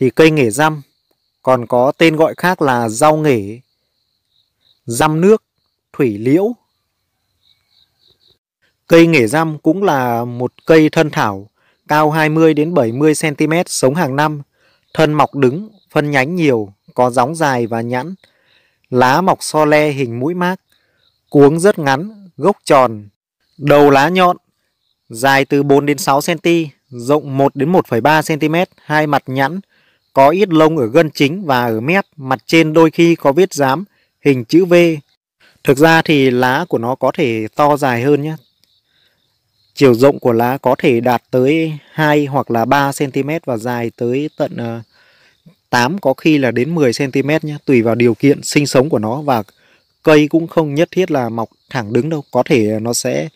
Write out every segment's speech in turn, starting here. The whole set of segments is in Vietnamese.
thì cây nghể răm còn có tên gọi khác là rau nghể, răm nước, thủy liễu. Cây nghể răm cũng là một cây thân thảo, cao 20 đến 70 cm, sống hàng năm, thân mọc đứng, phân nhánh nhiều, có gióng dài và nhẵn, lá mọc so le hình mũi mác, cuống rất ngắn, gốc tròn, đầu lá nhọn, dài từ 4 đến 6 cm, rộng 1 đến 1,3 cm, hai mặt nhẵn, có ít lông ở gân chính và ở mép, mặt trên đôi khi có vết rám hình chữ V. Thực ra thì lá của nó có thể to dài hơn nhé. Chiều rộng của lá có thể đạt tới 2 hoặc là 3 cm và dài tới tận ờ, 8 có khi là đến 10 cm nhé, tùy vào điều kiện sinh sống của nó và cây cũng không nhất thiết là mọc thẳng đứng đâu, có thể nó sẽ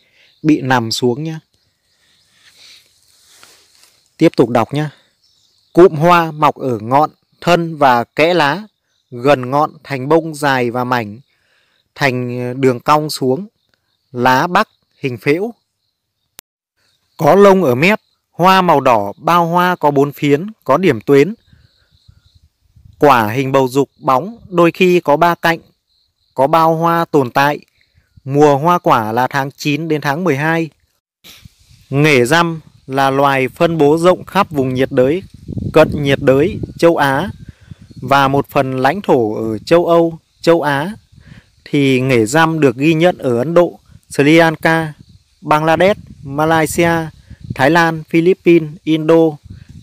bị nằm xuống nhé. Tiếp tục đọc nhé. Cụm hoa mọc ở ngọn, thân và kẽ lá, gần ngọn thành bông dài và mảnh, thành ờ, đường cong xuống, lá bắc hình phễu. Có lông ở mép, hoa màu đỏ, bao hoa có bốn phiến, có điểm tuyến. Quả hình bầu dục bóng, đôi khi có ba cạnh, có bao hoa tồn tại. Mùa hoa quả là tháng 9 đến tháng 12. Nghể răm là loài phân bố rộng khắp vùng nhiệt đới, cận nhiệt đới, châu Á và một phần lãnh thổ ở châu Âu, châu Á thì nghề răm được ghi nhận ở Ấn Độ, Sri Lanka, Bangladesh, Malaysia, Thái Lan, Philippines, Indo,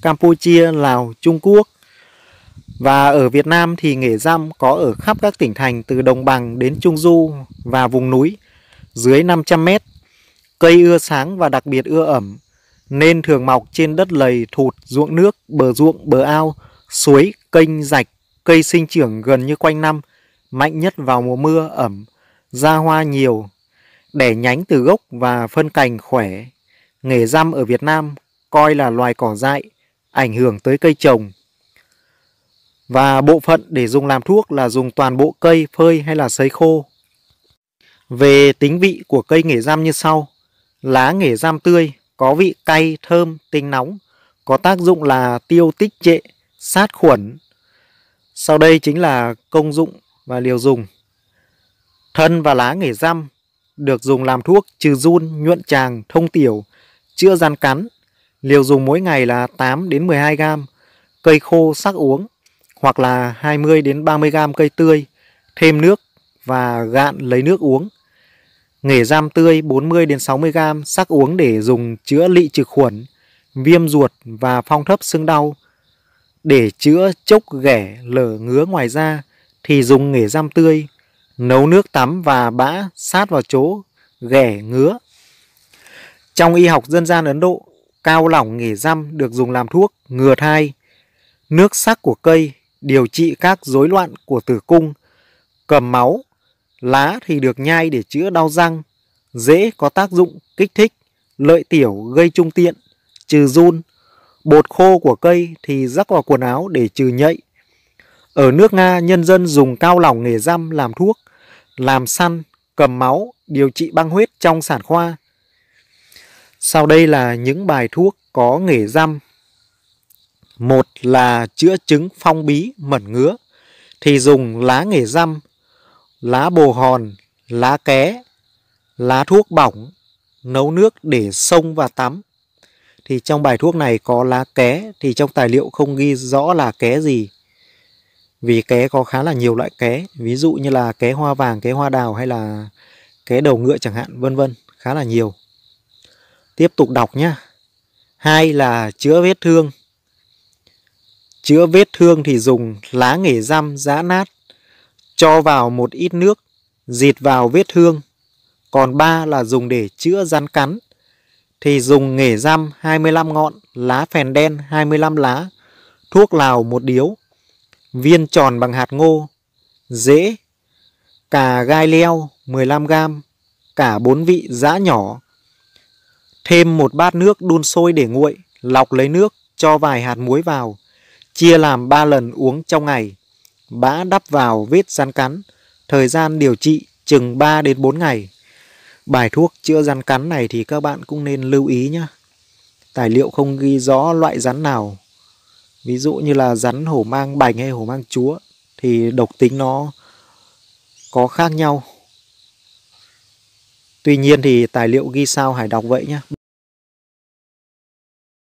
Campuchia, Lào, Trung Quốc. Và ở Việt Nam thì nghề răm có ở khắp các tỉnh thành từ đồng bằng đến trung du và vùng núi dưới 500 mét. Cây ưa sáng và đặc biệt ưa ẩm, nên thường mọc trên đất lầy thụt, ruộng nước, bờ ruộng, bờ ao, suối, kênh, rạch, cây sinh trưởng gần như quanh năm, mạnh nhất vào mùa mưa ẩm, ra hoa nhiều, đẻ nhánh từ gốc và phân cành khỏe. Nghề răm ở Việt Nam coi là loài cỏ dại, ảnh hưởng tới cây trồng. Và bộ phận để dùng làm thuốc là dùng toàn bộ cây phơi hay là sấy khô. Về tính vị của cây nghề răm như sau. Lá nghề răm tươi có vị cay, thơm, tinh nóng, có tác dụng là tiêu tích trệ, sát khuẩn. Sau đây chính là công dụng và liều dùng. Thân và lá nghề răm được dùng làm thuốc trừ run, nhuận tràng, thông tiểu, chữa gian cắn. Liều dùng mỗi ngày là 8 đến 12 gram cây khô sắc uống hoặc là 20 đến 30 gram cây tươi, thêm nước và gạn lấy nước uống. Nghề giam tươi 40 đến 60 g sắc uống để dùng chữa lị trực khuẩn, viêm ruột và phong thấp xương đau. Để chữa chốc ghẻ lở ngứa ngoài da thì dùng nghề giam tươi, nấu nước tắm và bã sát vào chỗ ghẻ ngứa. Trong y học dân gian Ấn Độ, cao lỏng nghề răm được dùng làm thuốc ngừa thai. Nước sắc của cây điều trị các rối loạn của tử cung, cầm máu, Lá thì được nhai để chữa đau răng, dễ có tác dụng kích thích, lợi tiểu gây trung tiện, trừ run. Bột khô của cây thì rắc vào quần áo để trừ nhạy. Ở nước Nga, nhân dân dùng cao lỏng nghề răm làm thuốc, làm săn, cầm máu, điều trị băng huyết trong sản khoa. Sau đây là những bài thuốc có nghề răm. Một là chữa chứng phong bí, mẩn ngứa, thì dùng lá nghề răm lá bồ hòn, lá ké, lá thuốc bỏng, nấu nước để xông và tắm. Thì trong bài thuốc này có lá ké thì trong tài liệu không ghi rõ là ké gì. Vì ké có khá là nhiều loại ké, ví dụ như là ké hoa vàng, ké hoa đào hay là ké đầu ngựa chẳng hạn, vân vân, khá là nhiều. Tiếp tục đọc nhé. Hai là chữa vết thương. Chữa vết thương thì dùng lá nghề răm giã nát cho vào một ít nước, dịt vào vết thương. Còn ba là dùng để chữa rắn cắn. Thì dùng nghề răm 25 ngọn, lá phèn đen 25 lá, thuốc lào một điếu, viên tròn bằng hạt ngô, dễ, cà gai leo 15 gram, cả bốn vị giã nhỏ. Thêm một bát nước đun sôi để nguội, lọc lấy nước, cho vài hạt muối vào, chia làm 3 lần uống trong ngày bã đắp vào vết rắn cắn, thời gian điều trị chừng 3 đến 4 ngày. Bài thuốc chữa rắn cắn này thì các bạn cũng nên lưu ý nhé. Tài liệu không ghi rõ loại rắn nào ví dụ như là rắn hổ mang bành hay hổ mang chúa thì độc tính nó có khác nhau tuy nhiên thì tài liệu ghi sao hải đọc vậy nhé